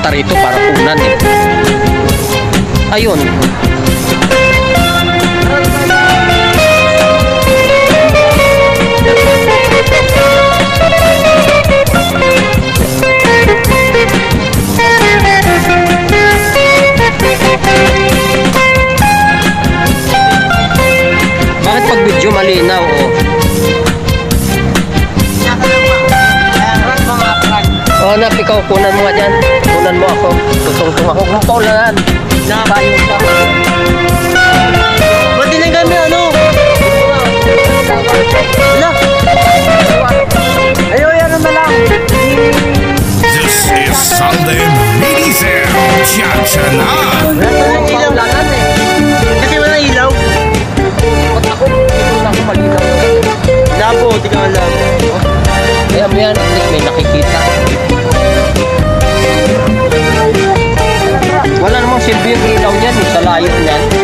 pumunta rito para kunan eh. Ayun. Oh, nak, ikaw, kunan mo nga dyan. Kunan mo ako. Tutungtong ako. Kung paulanan. Nakabayong ka. Yung ilaw niyan, yung sa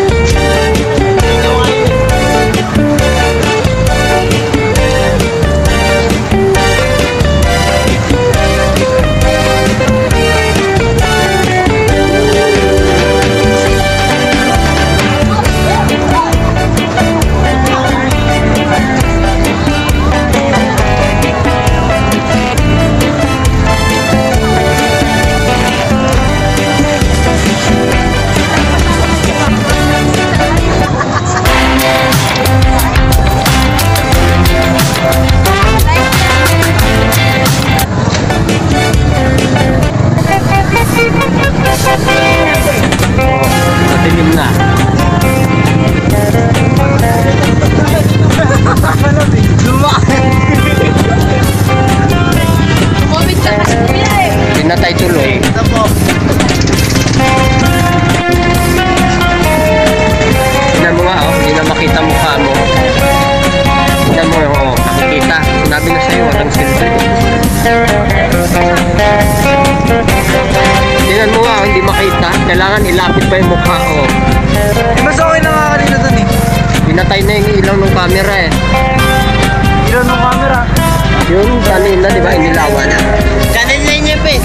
kailangan ilapit pa yung mukha ko. Eh, mas okay na nga kanina dun eh. Pinatay na yung ilaw ng camera eh. Ilaw ng camera? Yung kanina, di ba, inilawan na. Kanina niya, pe.